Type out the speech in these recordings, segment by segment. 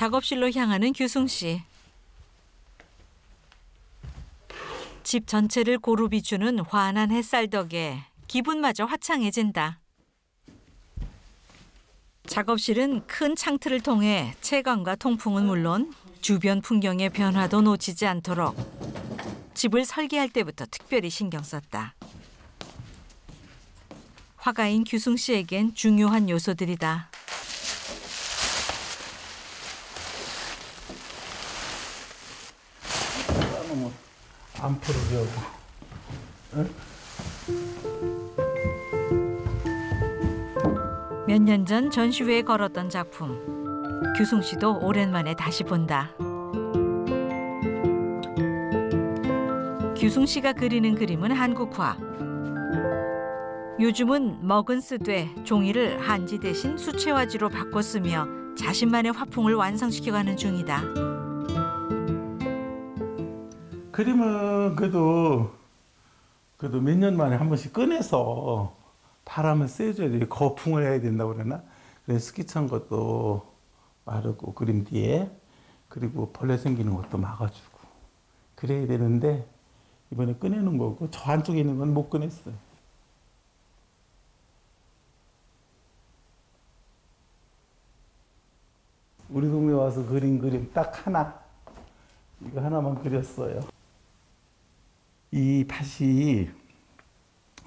작업실로 향하는 규승 씨. 집 전체를 고루 비추는 환한 햇살 덕에 기분마저 화창해진다. 작업실은 큰 창틀을 통해 채광과 통풍은 물론 주변 풍경의 변화도 놓치지 않도록 집을 설계할 때부터 특별히 신경 썼다. 화가인 규승 씨에겐 중요한 요소들이다. 뭐 안 풀으려고. 몇년 전 전시회에 걸었던 작품. 규승 씨도 오랜만에 다시 본다. 규승 씨가 그리는 그림은 한국화. 요즘은 먹은 쓰되 종이를 한지 대신 수채화지로 바꿔 쓰며 자신만의 화풍을 완성시켜가는 중이다. 그림은 그래도 그래도 몇 년 만에 한 번씩 꺼내서 바람을 쐬줘야 돼. 거풍을 해야 된다고 그러나? 그래서 스키찬 것도 마르고 그림 뒤에 그리고 벌레 생기는 것도 막아주고 그래야 되는데 이번에 꺼내는 거고 저 안쪽에 있는 건 못 꺼냈어요. 우리 동네 와서 그린 그림 딱 하나 이거 하나만 그렸어요. 이 밭이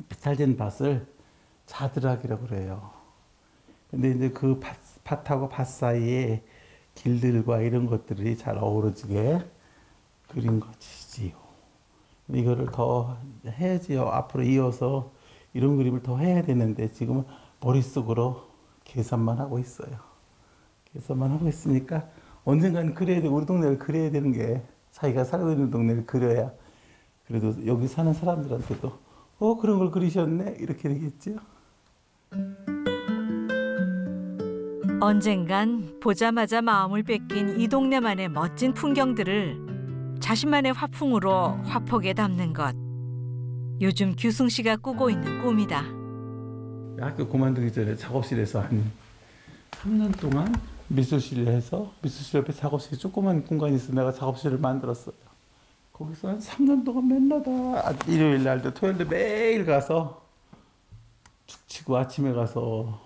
비탈된 밭을 자드락이라고 그래요. 근데 이제 그 밭, 밭하고 밭 사이에 길들과 이런 것들이 잘 어우러지게 그린 것이지요. 이거를 더 해야지요. 앞으로 이어서 이런 그림을 더 해야 되는데 지금은 머릿속으로 계산만 하고 있어요. 계산만 하고 있으니까 언젠가는 그래야 돼. 우리 동네를 그려야 되는 게 자기가 살고 있는 동네를 그려야 그래도 여기 사는 사람들한테도 어 그런 걸 그리셨네 이렇게 되겠죠. 언젠간 보자마자 마음을 뺏긴 이 동네만의 멋진 풍경들을 자신만의 화풍으로 화폭에 담는 것. 요즘 규승 씨가 꾸고 있는 꿈이다. 학교 그만두기 전에 작업실에서 한 3년 동안 미술실을 해서 미술실 옆에 작업실 조그만 공간이 있어 내가 작업실을 만들었어요. 거기서 한 3년 동안 맨날 다 일요일 날도 토요일도 매일 가서 축 치고 아침에 가서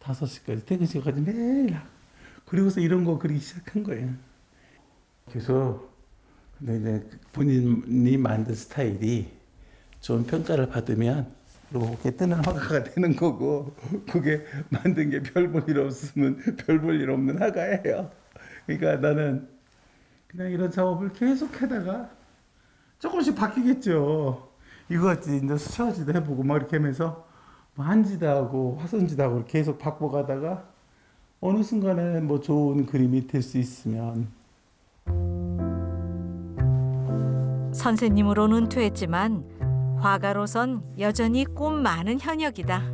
5시까지 퇴근 시간까지 매일 그리고서 이런 거 그리기 시작한 거예요. 그래서 근데 이제 본인이 만든 스타일이 좋은 평가를 받으면 이렇게 뜨는 화가가 되는 거고 그게 만든 게 별 볼 일 없으면 별 볼 일 없는 화가예요. 그러니까 나는 그냥 이런 작업을 계속 하다가 조금씩 바뀌겠죠. 이거 같이 이제 수채화지도 해보고 막 이렇게 하면서 뭐 한지도 하고 화선지도 하고 계속 바꿔가다가 어느 순간에 뭐 좋은 그림이 될 수 있으면 선생님으로는 은퇴했지만 화가로선 여전히 꿈 많은 현역이다.